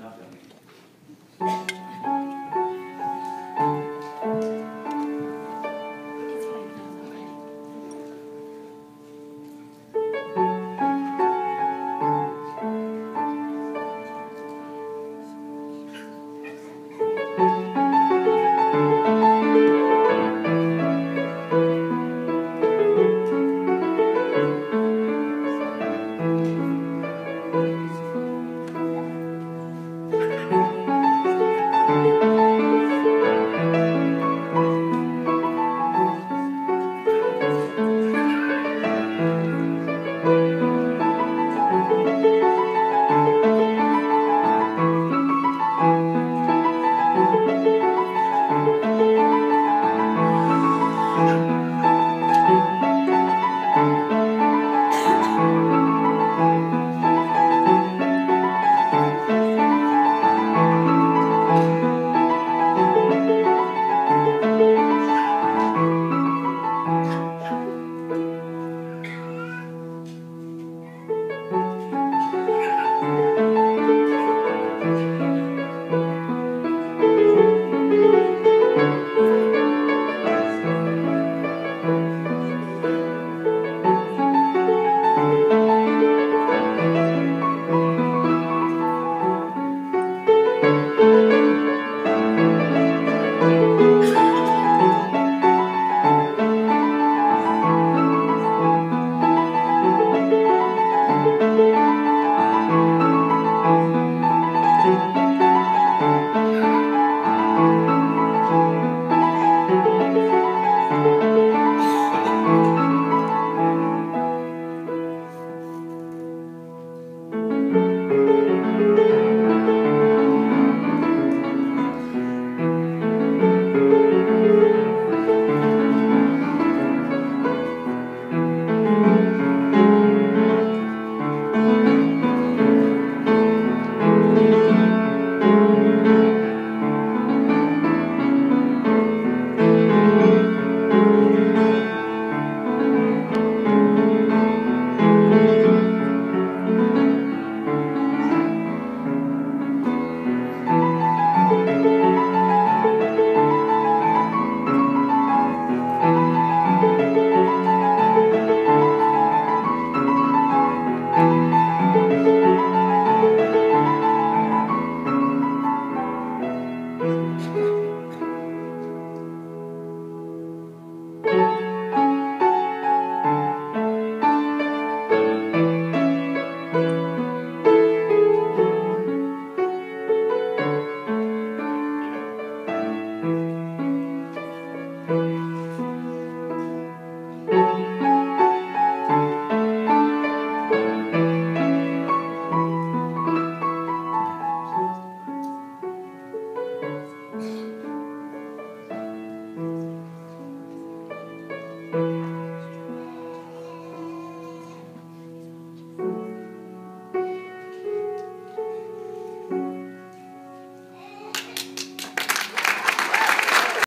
nothing. Música